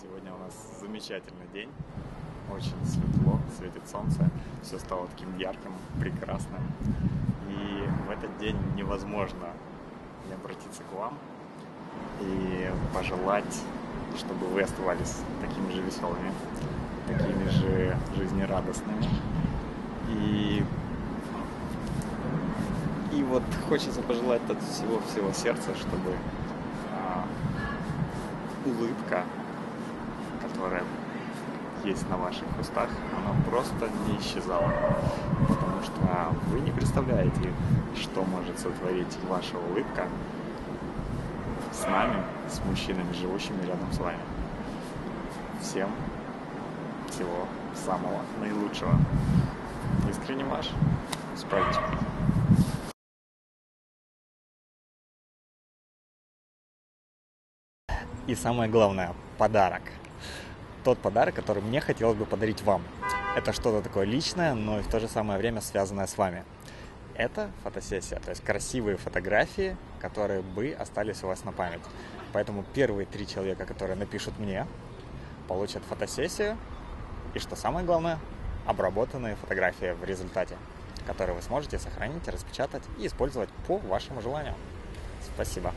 Сегодня у нас замечательный день. Очень светло, светит солнце. Все стало таким ярким, прекрасным. И в этот день невозможно не обратиться к вам и пожелать, чтобы вы оставались такими же веселыми, такими же жизнерадостными. И, и вот хочется пожелать от всего-всего сердца, чтобы улыбка, которая есть на ваших устах, она просто не исчезала. Потому что вы не представляете, что может сотворить ваша улыбка с нами, с мужчинами, живущими рядом с вами. Всем всего самого наилучшего. Искренне ваш. С И самое главное, подарок. Тот подарок, который мне хотелось бы подарить вам. Это что-то такое личное, но и в то же самое время связанное с вами. Это фотосессия, то есть красивые фотографии, которые бы остались у вас на память. Поэтому первые три человека, которые напишут мне, получат фотосессию. И что самое главное, обработанные фотографии в результате, которые вы сможете сохранить, распечатать и использовать по вашему желанию. Спасибо.